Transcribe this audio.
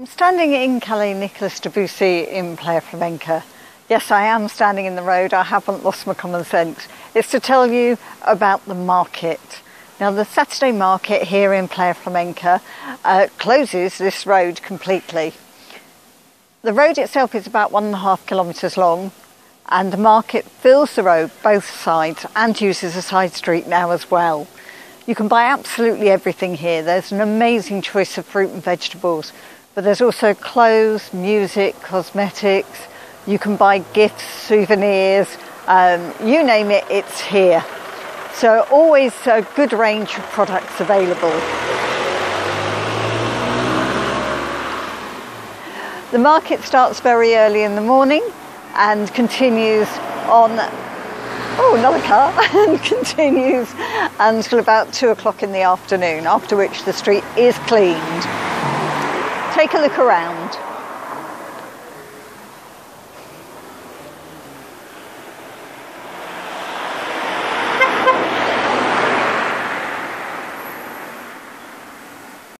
I'm standing in Calle Nicolas Debussy in Playa Flamenca. Yes, I am standing in the road. I haven't lost my common sense. It's to tell you about the market. Now, the Saturday market here in Playa Flamenca uh, closes this road completely. The road itself is about one and a half kilometres long, and the market fills the road both sides and uses a side street now as well. You can buy absolutely everything here. There's an amazing choice of fruit and vegetables, but there's also clothes, music, cosmetics. You can buy gifts, souvenirs, um, you name it, it's here. So always a good range of products available. The market starts very early in the morning and continues on oh another car and continues until about two o'clock in the afternoon after which the street is cleaned take a look around